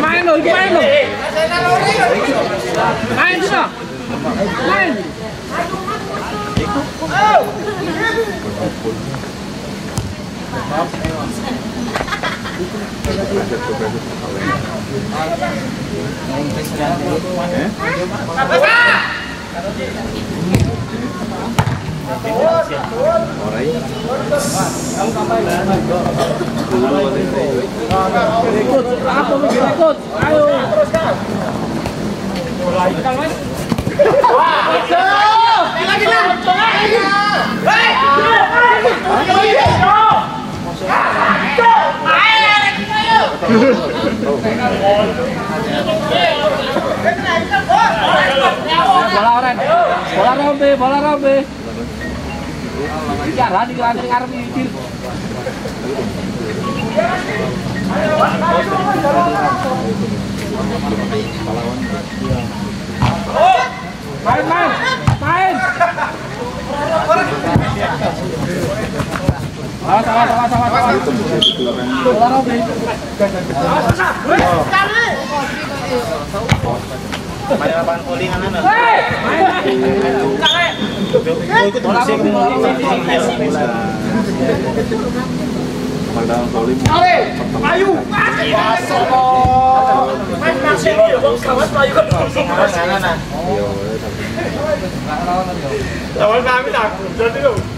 Main lo, main lo. Main dito. Main. Ikut, apa lu ikut? Ayo. Bola oren. Bola rombe, bola rombe. Jalan di lantai iki. Mày ban polling ăn nữa. Tôi cứ tổ chức Magdang Solim. Ayo, Tawal namin na, dyan din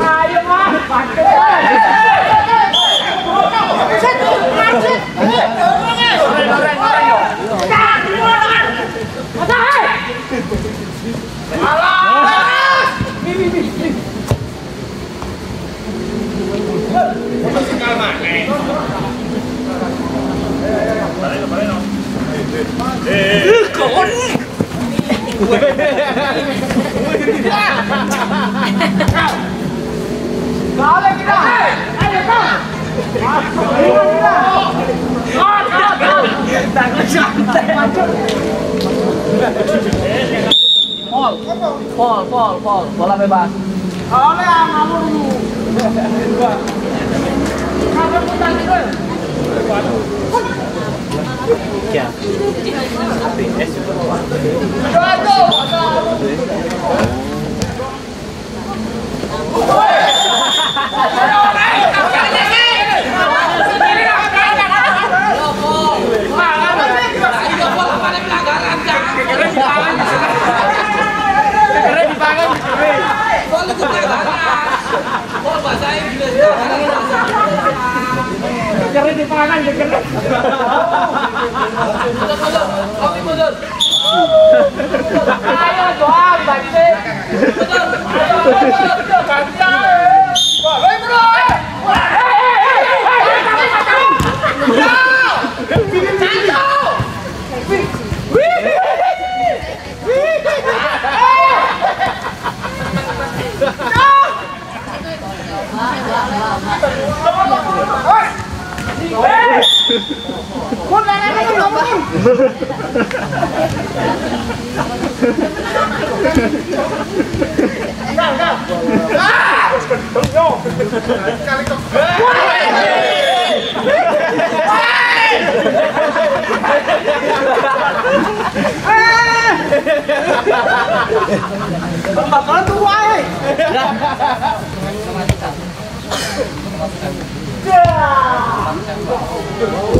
Ayo mah, pakai. Paul, Paul, Paul, Paul, bola bebas. Oleh amur lu. Kamu putar itu. Keren di pangan, keren. Ayo doang, bagi Ayo, ganti aja. Wah, hei bro. Hei, hei, hei, hei, hei, kamu macam. Jatuh. Kau nak nak nak nak Bakalan tuh wae. Oh,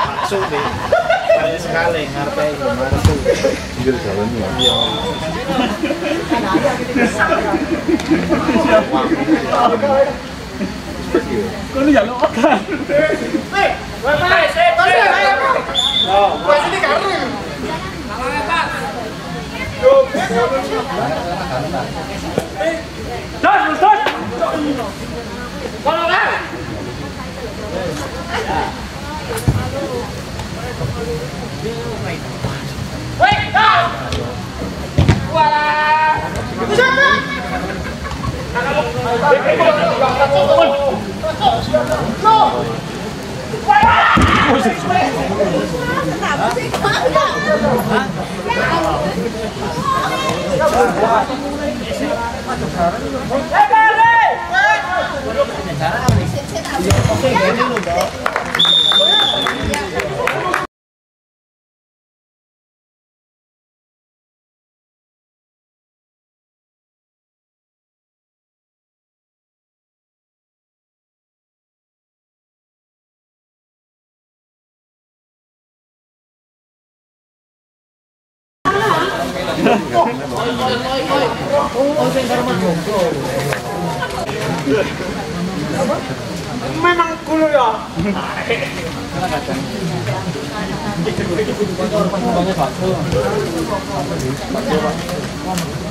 ta? Masuk deh. Kali sekali ngarep itu masuk. Pinggir jalan ya. Kau ni jalan makan. Dan, dan. Memang kulo ya. Kita kita kita kita kita kita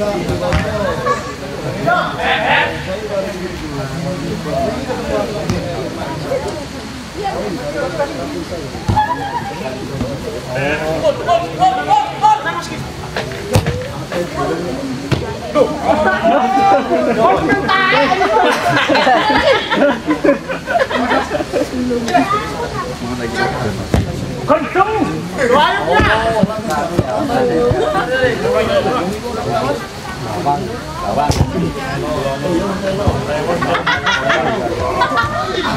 Go!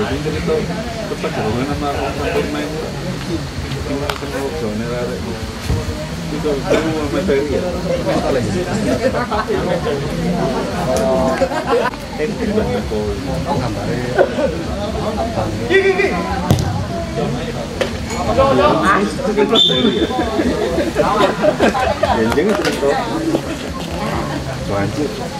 Begin dari itu tetap berhubungan sama orang main Cuma kalau zona ada itu semua materi ya. Em tidak tahu. Kau gambar. Gigi gigi. Jangan-jangan terus. Lanjut.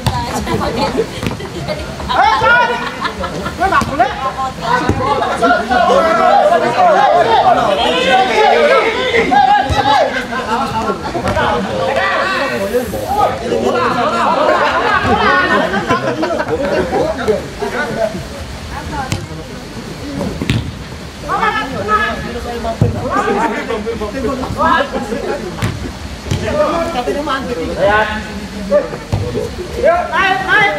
Eh, John! Gue Ya, naik, naik.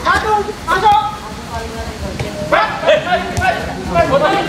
Masuk, masuk. Baik, baik, baik. Baik, baik.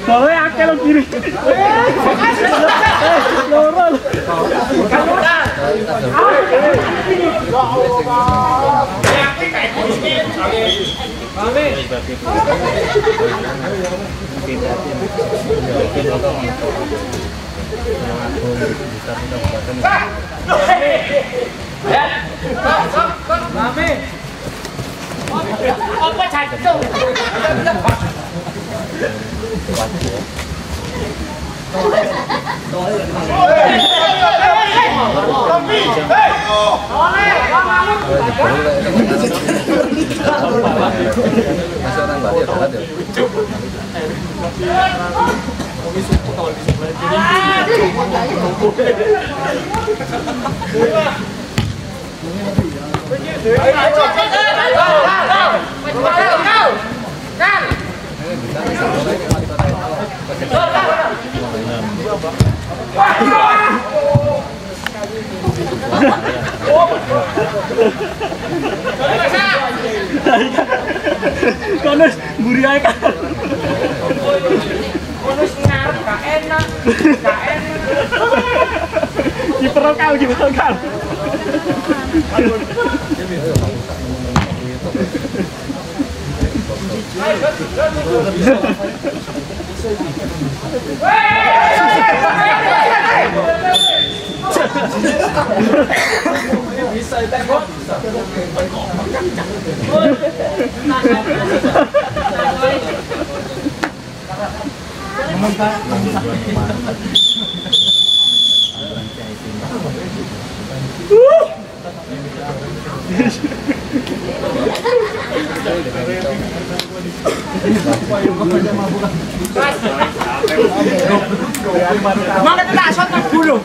Soalnya akeh lo kiri. Loro. Go! Go! Go! Go! Kono mburi ae kan. Bonus ngarep gak enak, gak enak. Kiper 감사합니다. mang cái tidak shot nak dulu.